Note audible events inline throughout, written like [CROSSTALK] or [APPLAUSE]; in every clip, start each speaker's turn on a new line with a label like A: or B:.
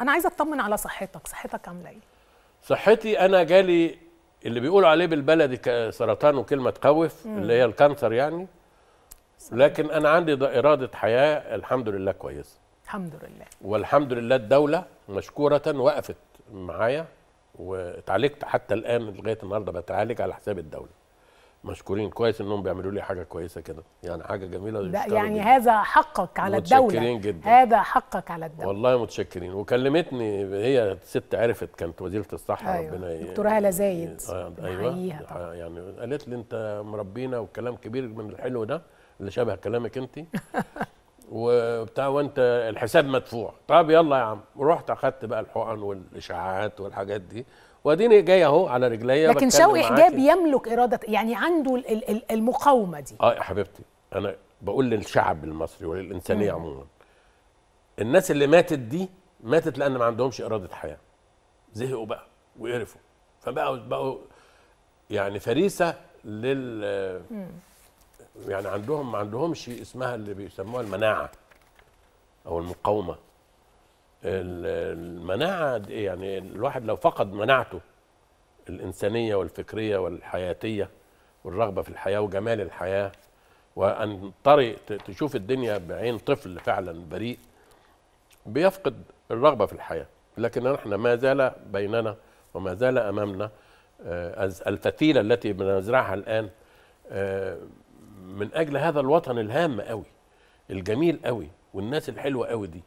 A: أنا عايزة أطمن على صحتك صحتك عاملة إيه؟
B: صحتي أنا جالي اللي بيقولوا عليه بالبلدي سرطان وكلمة تخوف اللي هي الكانسر يعني. لكن أنا عندي إرادة حياة الحمد لله كويسة.
A: الحمد لله.
B: والحمد لله الدولة مشكورة وقفت معايا واتعالجت حتى الآن لغاية النهارده بتعالج على حساب الدولة. مشكورين كويس إنهم بيعملوا لي حاجة كويسة كده يعني حاجة
A: جميلة
B: يشكروا
A: يعني
B: جداً.
A: هذا حقك على الدولة
B: متشكرين جداً.
A: هذا حقك على الدولة
B: والله متشكرين وكلمتني هي ست عرفت كانت وزيرة الصحة
A: أيوة.
B: ربنا
A: دكتورة هالة زايد.
B: آه أيوه
A: طبعاً.
B: يعني قالت لي أنت مربينا وكلام كبير من الحلو ده اللي شبه كلامك أنت [LAUGHS] وبتاع وانت الحساب مدفوع. طب يلا يا عم. ورحت أخدت بقى الحقن والاشعاعات والحاجات دي. وأديني جاي أهو على رجليا
A: لكن شوقي. حجاب يملك إرادة يعني عنده ال- ال- ال- المقاومة دي.
B: آه يا حبيبتي أنا بقول للشعب المصري وللإنسانية عموما. الناس اللي ماتت دي ماتت لأن ما عندهمش إرادة حياة. زهقوا بقى وقرفوا. فبقوا بقوا يعني فريسة لل يعني عندهم ما عندهمش اسمها اللي بيسموها المناعة أو المقاومة. ال- المناعة يعني الواحد لو فقد مناعته الإنسانية والفكرية والحياتية والرغبة في الحياة وجمال الحياة وأن طري تشوف الدنيا بعين طفل فعلا بريء بيفقد الرغبة في الحياة. لكن إحنا ما زال بيننا وما زال أمامنا آه، الفتيلة التي بنزرعها الآن آه، من أجل هذا الوطن الهام قوي الجميل قوي والناس الحلوة قوي دي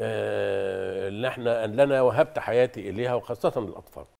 B: آه، اللي إحنا اللي أنا وهبت حياتي إليها وخاصة الأطفال.